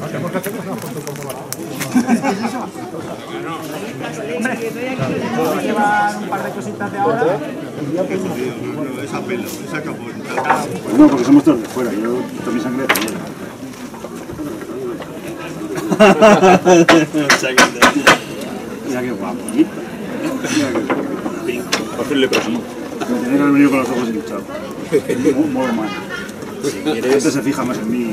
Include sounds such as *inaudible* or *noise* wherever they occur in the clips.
Tenemos. No, porque somos todos de fuera. Yo tomé sangre de fuera. *laughs* Mira qué guapo. Mira el leprosino. Tendría que haber venido con los ojos hinchados. Mal. *laughs* Si quieres... se fija más en mí.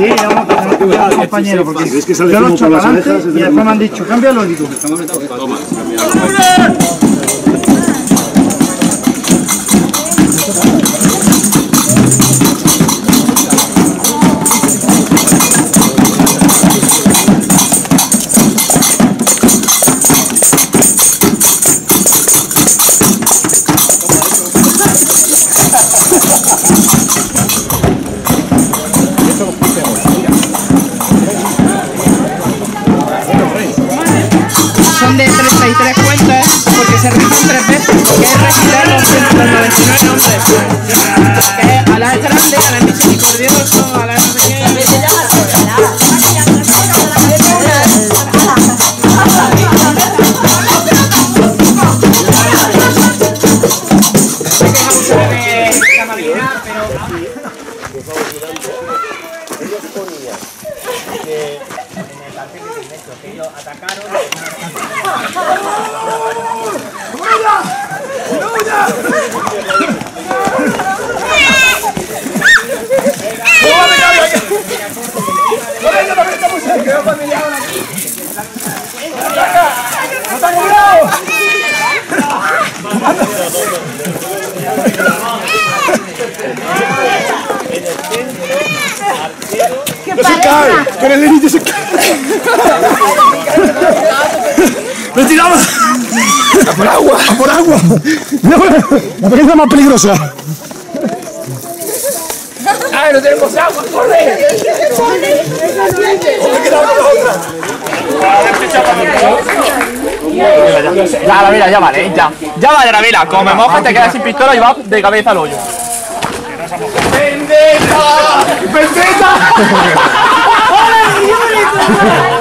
Sí, vamos a cambiar compañero, porque Si ves que sale yo lo para adelante y de después me han dicho, cámbialo y Son veces. Que es los 199 nombres. Que a la grande, a la misericordioso, a la no sé qué. Sé que camarguera, pero ¡No se cae! ¡Con el dedito se cae! *laughs* ¡Me tiraba! ¡A por agua! ¡A por agua! La pequeña más peligrosa. ¡Ay, no tenemos agua! ¡Corre! Ya, la mira, ya vale, ya. Ya vale, la mira. Como me mojas, te quedas sin pistola y vas de cabeza al hoyo. ¡Vendetta! *laughs*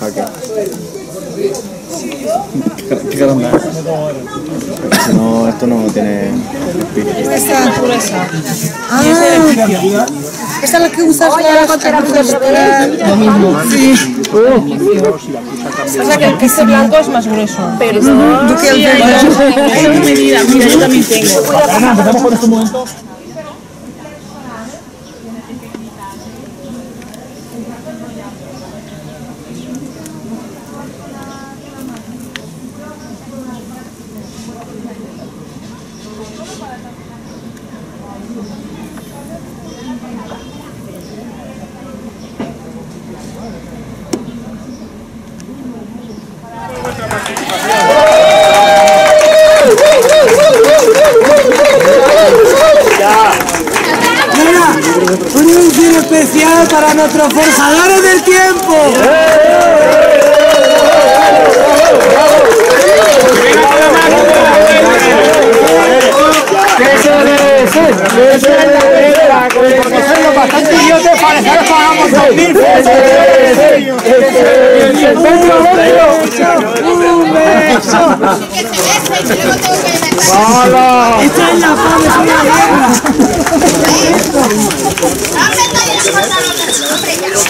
Jaque. ¿Qué cara anda? Si no, esto no tiene espíritu. Esta es pureza. Ah, esta es la que usas para contra Lo mismo. Sí. O sea que el queso blanco es más grueso. Pero ¿Tú qué Sí, el verde? hay una medida. Mira, yo también tengo. Ana, empezamos con este momento. Para nuestros forjadores del tiempo. ¿Qué se debe ser? ¿Qué se debe? Porque lo bastante idiotas para que de guerra. Dame ahí los pantalones,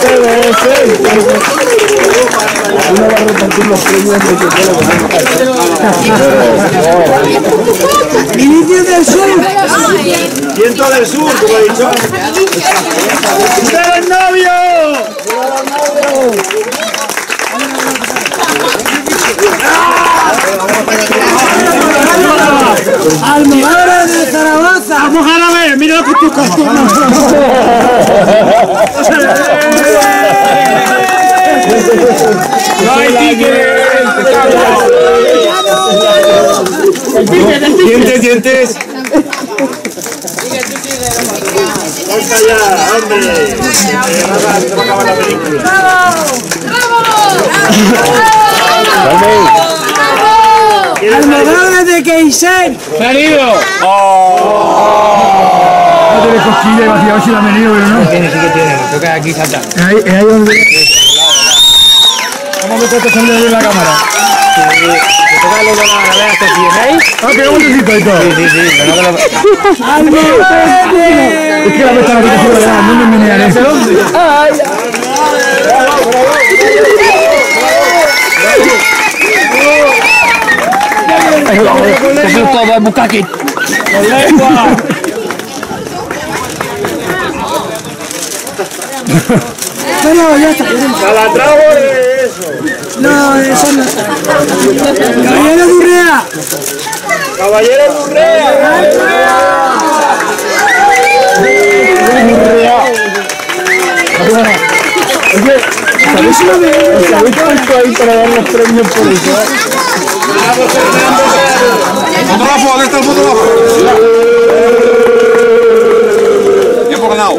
por fin, digo. Ministro de Gloria. Ministro del Sur. Viento del sur, como he dicho. ¡Ustedes novio! Almohadra de Zaragoza. Vamos a ver, mira lo que tú No *laughs* hay ticket. Dientes, dientes. Ponta ya, hombre. Nada, se va a acabar la película. Almohadra de Keisen. Se han ido. No tiene cosquilla y vacía, a ver si la han venido, pero no. Tiene, sí que tiene. Que aquí salta. Es ahí, es ahí donde... Vamos a meter esta en la cámara. Toca lo de la gravea hasta ¿veis? Ah, que momentito y todo. Sí, sí, sí. pero no que lo- ¡Almohadra de... Es que la meta la que ya, no me todo, bucaque. Bueno, ya está. Calatravo de eso. No, eso no está. Caballero Durrea. Caballero Durrea. ¿Sabéis cuánto hay para dar los premios por eso? Fotógrafo, ¿dónde está el fotógrafo? Tiempo ganado.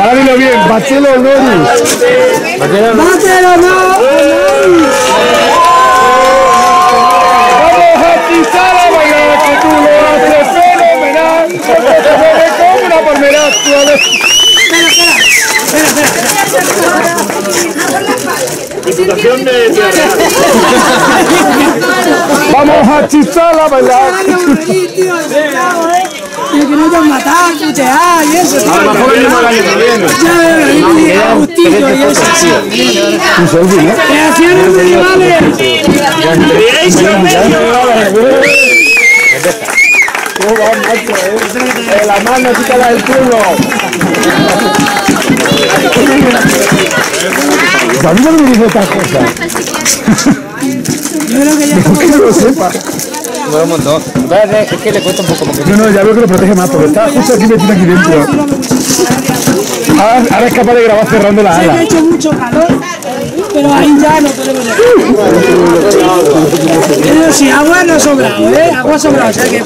Ahora dilo bien, Bachelo Honori. Bátelo, no. Vamos a pisar a bailar, que tú lo haces fenomenal. Porque te mueves como una palmera, tú a ver. Diputación de. Vamos a chistar a bailar. ¿Eh? Y que no te han matado, putear y eso. A lo mejor venimos el año que viene. Ya ahí me Agustillo y eso. Creaciones medievales. Creéis que La mano, quítala del culo. ¿Sabes lo que me dice estas cosas? Yo creo que ya Que no lo sepa. Un montón. Es que le cuesta un poco porque No, no, ya veo que lo protege más, porque está justo aquí metido aquí dentro. Ahora, ahora es capaz de grabar cerrando la Ha ala. hecho mucho calor, pero ahí ya no podemos Pero si agua no ha sobrado, ¿eh? Agua ha sobrado, o sea que